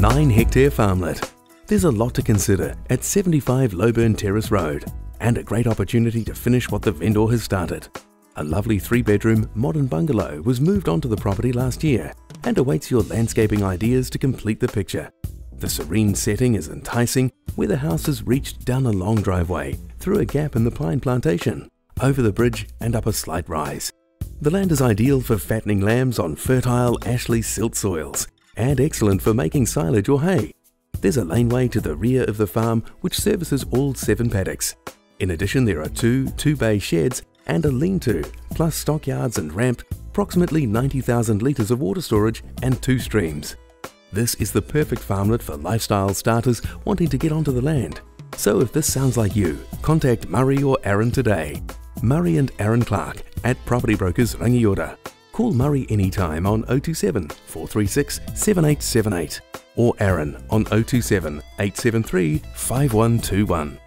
9 hectare farmlet. There's a lot to consider at 75 Loburn Terrace Road and a great opportunity to finish what the vendor has started. A lovely three bedroom modern bungalow was moved onto the property last year and awaits your landscaping ideas to complete the picture. The serene setting is enticing where the house is reached down a long driveway, through a gap in the pine plantation, over the bridge and up a slight rise. The land is ideal for fattening lambs on fertile Ashley silt soils and excellent for making silage or hay. There's a laneway to the rear of the farm which services all seven paddocks. In addition, there are two two-bay sheds and a lean-to, plus stockyards and ramp, approximately 90,000 litres of water storage and two streams. This is the perfect farmlet for lifestyle starters wanting to get onto the land. So if this sounds like you, contact Murray or Aaron today. Murray and Aaron Clark at Property Brokers Rangiora. Call Murray anytime on 027 436 7878 or Aaron on 027 873 5121.